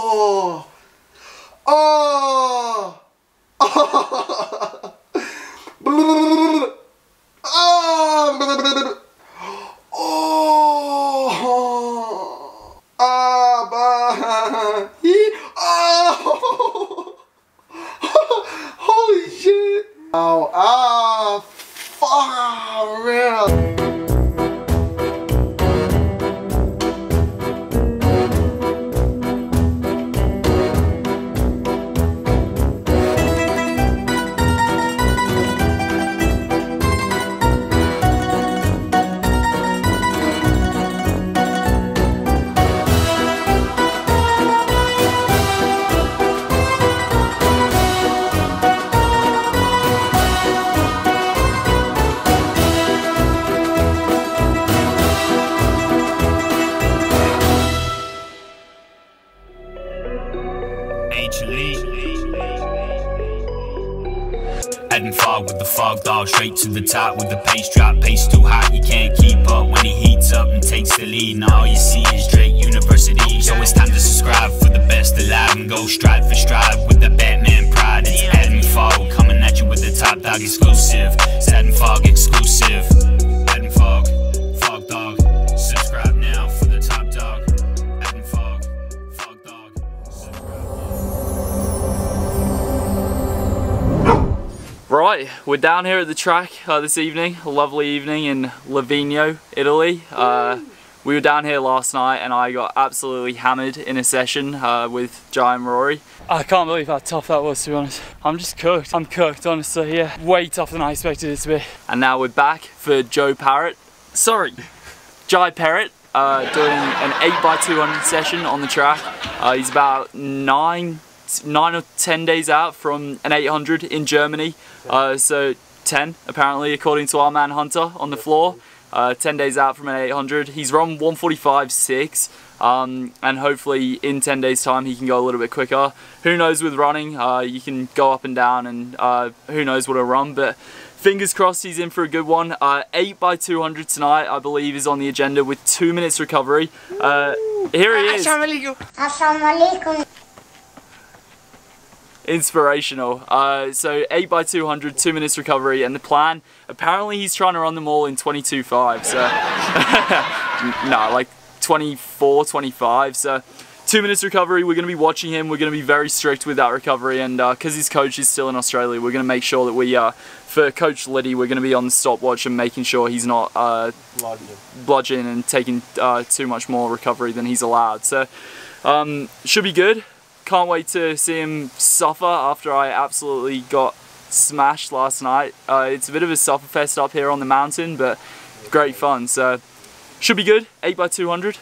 Oh. Oh. Oh. Oh. Oh. Ah, Oh. Holy shit. Oh, ah, fuck, real. Adam Fogg with the fog dog, straight to the top with the pace drop. Pace too hot, you can't keep up. When he heats up and takes the lead, and all you see is Drake University. So it's time to subscribe for the best alive and go stride for stride with the Batman pride. It's Adam Fogg, coming at you with the top dog exclusive. It's fog exclusive. Fog, fog Right, we're down here at the track uh, this evening. A lovely evening in Livigno, Italy. Uh, we were down here last night and I got absolutely hammered in a session uh, with Jye and Rory. I can't believe how tough that was to be honest. I'm just cooked. I'm cooked honestly, yeah. Way tougher than I expected it to be. And now we're back for Joe Perrott. Sorry, Jye Perrott. Uh, doing an 8x200 session on the track. Uh, he's about nine nine or ten days out from an 800 in Germany. Uh, so 10 apparently according to our man Hunter on the floor. Uh, 10 days out from an 800. He's run 145.6 um, and hopefully in 10 days time he can go a little bit quicker. Who knows with running, uh, you can go up and down and uh, who knows what a run but fingers crossed he's in for a good one. Uh, 8 by 200 tonight I believe is on the agenda with 2 minutes recovery. Uh, here he is. Assalamualaikum. Inspirational. Uh, so 8 by 200, 2 minutes recovery, and the plan, apparently he's trying to run them all in 22.5, so, no, like 24, 25, so 2 minutes recovery, we're going to be watching him, we're going to be very strict with that recovery, and because his coach is still in Australia, we're going to make sure that we, uh, for Coach Liddy, we're going to be on the stopwatch and making sure he's not uh, bludgeon and taking uh, too much more recovery than he's allowed. So, um, should be good. Can't wait to see him suffer after I absolutely got smashed last night. Uh, it's a bit of a suffer fest up here on the mountain, but great fun. So should be good. 8x200.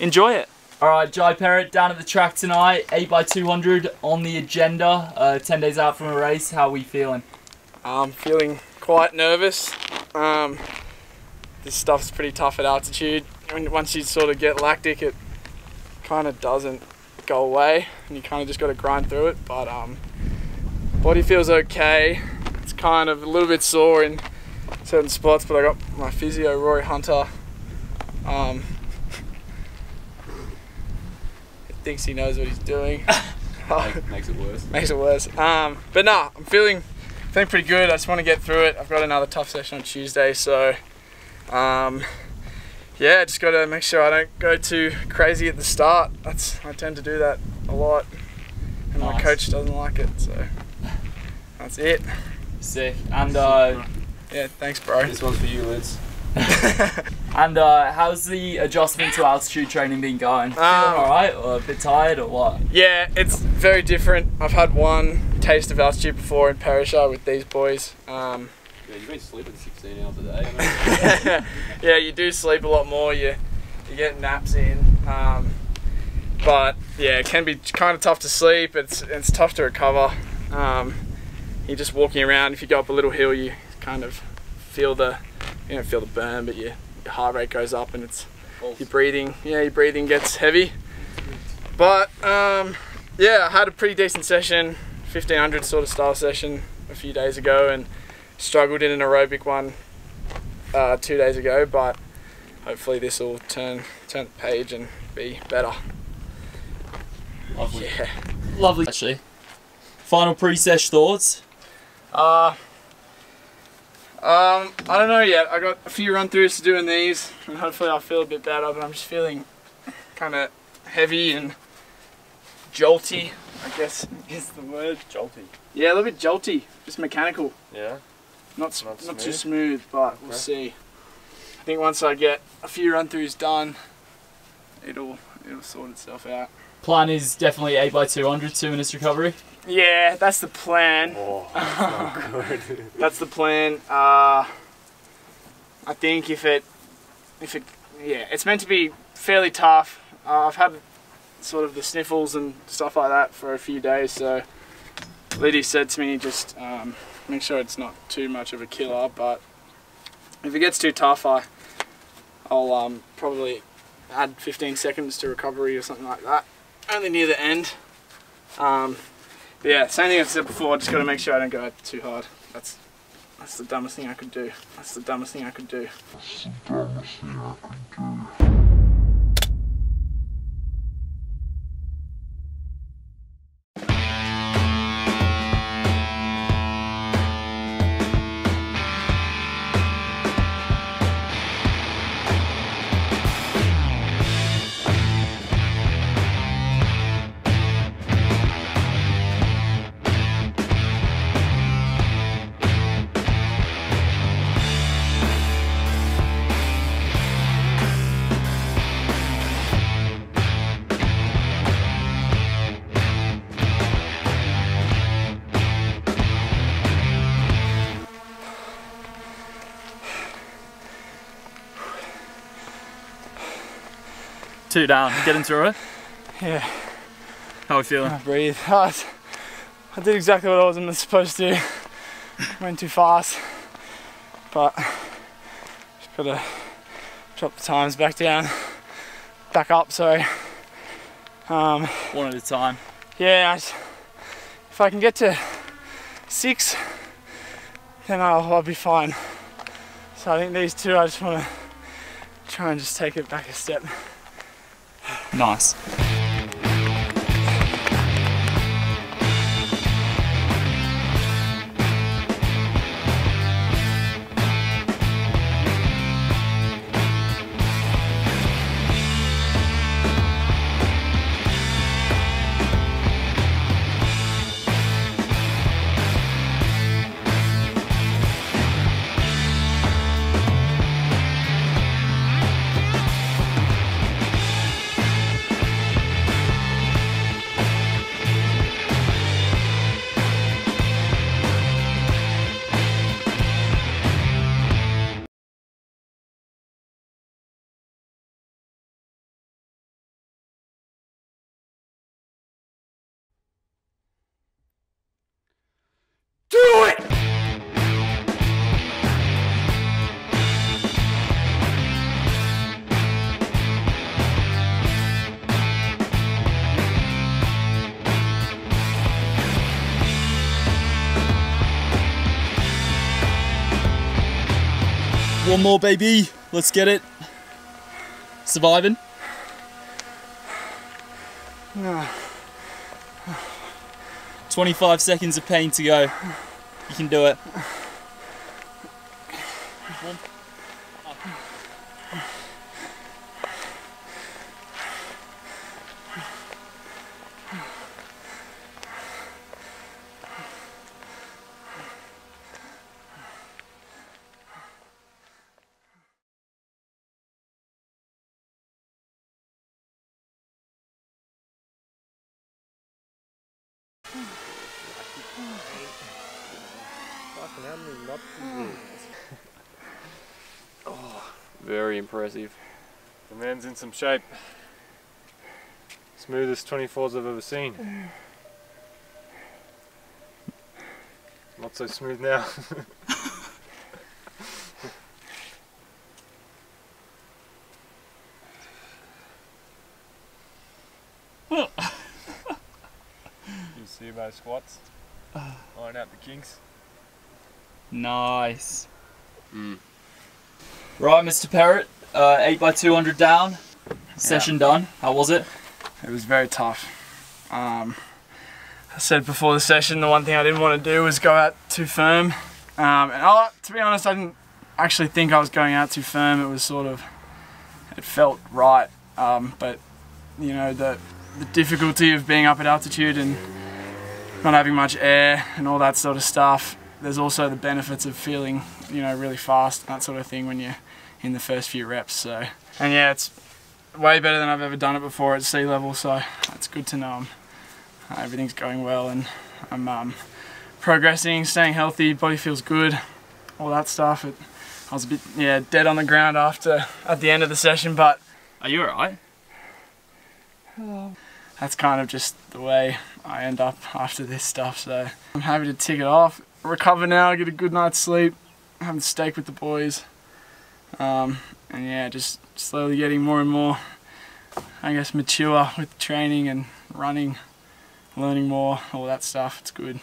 Enjoy it. Alright, Jye Perrott down at the track tonight. 8x200 on the agenda. Uh, 10 days out from a race. How are we feeling? I'm feeling quite nervous. Um, this stuff's pretty tough at altitude. Once you sort of get lactic, it kind of doesn't go away, and you kind of just got to grind through it. But um, body feels okay. It's kind of a little bit sore in certain spots, but I got my physio, Rory Hunter. Um, he thinks he knows what he's doing. Makes it worse. makes it worse. Um, but nah, I'm feeling feeling pretty good. I just want to get through it. I've got another tough session on Tuesday, so um, yeah, just got to make sure I don't go too crazy at the start. That's I tend to do that a lot, and my coach doesn't like it. So that's it. Sick. And uh, Yeah, thanks, bro. This one's for you, Lids. and uh, how's the adjustment to altitude training been going? Feeling Um, alright, or a bit tired, or what? Yeah, it's very different. I've had one taste of altitude before in Perisher with these boys. Um, Yeah, you've been sleeping 16 hours a day. yeah, you do sleep a lot more. You you get naps in, um, but yeah, it can be kind of tough to sleep. It's it's tough to recover. Um, you're just walking around. If you go up a little hill, you kind of feel the you don't feel the burn, but your, your heart rate goes up and it's your breathing. Yeah, your breathing gets heavy. But um, yeah, I had a pretty decent session, 1500 sort of style session a few days ago, and struggled in an aerobic one uh, two days ago, but hopefully this will turn turn the page and be better. Lovely. Yeah. Lovely. Actually. Final pre-sesh thoughts. Uh, um, I don't know yet. I got a few run throughs to do in these, and hopefully I'll feel a bit better. But I'm just feeling kind of heavy and jolty. I guess is the word. Jolty. Yeah, a little bit jolty, just mechanical. Yeah. Not Not not, too smooth? smooth, but we'll see. I think once I get a few run throughs done, it'll it'll sort itself out. Plan is definitely 8 by 200 two minutes recovery. Yeah, that's the plan. Oh, that's good. That's the plan. Uh, I think if it, if it, yeah, it's meant to be fairly tough. Uh, I've had sort of the sniffles and stuff like that for a few days, so Liddy said to me just um, make sure it's not too much of a killer. But if it gets too tough, I, I'll um, probably add 15 seconds to recovery or something like that, only near the end. Um, yeah, same thing I said before. Just got to make sure I don't go too hard. That's that's the dumbest thing I could do. That's the dumbest thing I could do. Two down. Getting through it. Yeah. How are we feeling? I breathe. I, was- I did exactly what I wasn't supposed to. Went too fast, but just gotta drop the times back down, back up. Sorry. Um, One at a time. yeah, I s- if I can get to six, then I'll, I'll be fine. So I think these two, I just want to try and just take it back a step. Nice. One more, baby. Let's get it. Surviving. No. 25 seconds of pain to go. You can do it. Very impressive. The man's in some shape. Smoothest 24s I've ever seen. Not so smooth now. you see my squats? Uh. Iron out the kinks. Nice. Mm. Right, Mr. Perrott. Uh, 8 by 200 down. Session done. How was it? It was very tough. Um, I said before the session, the one thing I didn't want to do was go out too firm. Um, and I, to be honest, I didn't actually think I was going out too firm. It was sort of, it felt right. Um, but you know, the the difficulty of being up at altitude and not having much air and all that sort of stuff. There's also the benefits of feeling, you know, really fast, and that sort of thing when you're in the first few reps. So, and yeah, it's way better than I've ever done it before at sea level. So it's good to know uh, everything's going well and I'm um, progressing, staying healthy, body feels good, all that stuff. It, I was a bit, yeah, dead on the ground after at the end of the session, but Are you alright? that's kind of just the way I end up after this stuff. So I'm happy to tick it off, recover now, get a good night's sleep, have a steak with the boys, um, and yeah, just slowly getting more and more, I guess, mature with training and running, learning more, all that stuff. It's good.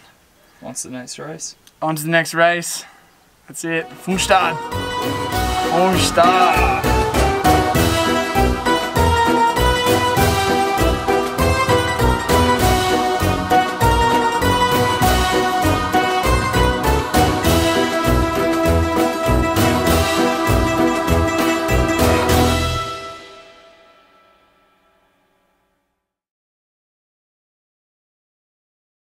What's the next race? On to the next race. That's it. Pfungstadt. Pfungstadt.